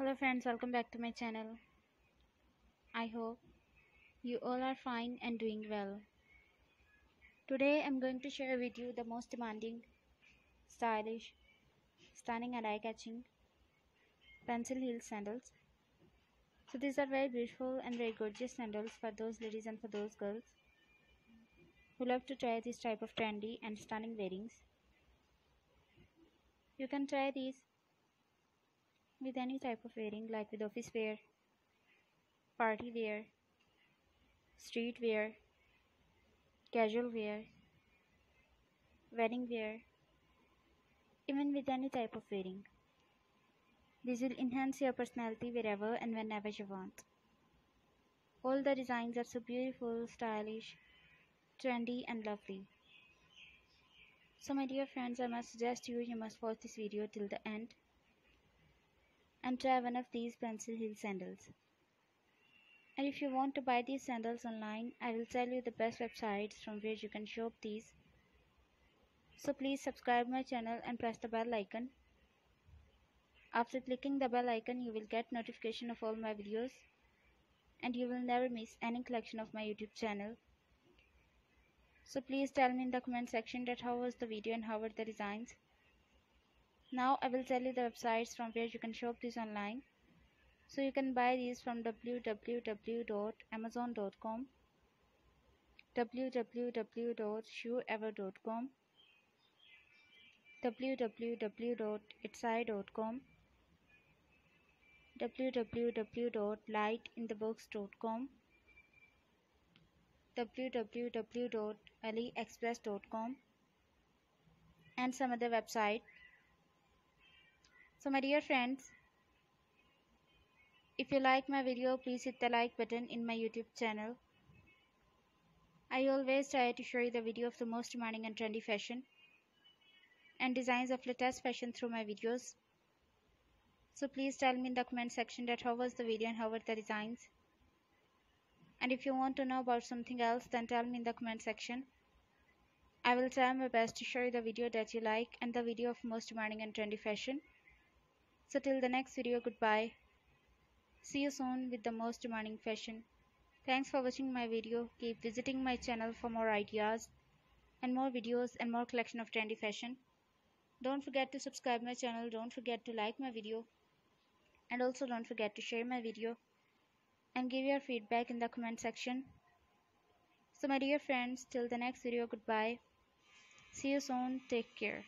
Hello friends, welcome back to my channel. I hope you all are fine and doing well. Today I'm going to share with you the most demanding, stylish, stunning and eye-catching pencil heel sandals. So these are very beautiful and very gorgeous sandals for those ladies and for those girls who love to try this type of trendy and stunning wearings. You can try these with any type of wearing like with office wear, party wear, street wear, casual wear, wedding wear, even with any type of wearing. This will enhance your personality wherever and whenever you want. All the designs are so beautiful, stylish, trendy and lovely. So my dear friends, I must suggest you, you must watch this video till the end and try one of these pencil heel sandals. And if you want to buy these sandals online, I will tell you the best websites from where you can shop these. So please subscribe my channel and press the bell icon. After clicking the bell icon, you will get notification of all my videos and you will never miss any collection of my YouTube channel. So please tell me in the comment section that how was the video and how were the designs. Now I will tell you the websites from where you can shop these online. So you can buy these from www.amazon.com, www.shoeever.com, www.etsy.com, www.lightinthebox.com, www.aliexpress.com, and some other website so my dear friends, if you like my video, please hit the like button in my YouTube channel. I always try to show you the video of the most demanding and trendy fashion and designs of latest fashion through my videos. So please tell me in the comment section that how was the video and how were the designs. And if you want to know about something else, then tell me in the comment section. I will try my best to show you the video that you like and the video of most demanding and trendy fashion. So till the next video, goodbye. See you soon with the most demanding fashion. Thanks for watching my video. Keep visiting my channel for more ideas and more videos and more collection of trendy fashion. Don't forget to subscribe my channel. Don't forget to like my video. And also don't forget to share my video and give your feedback in the comment section. So my dear friends, till the next video, goodbye. See you soon. Take care.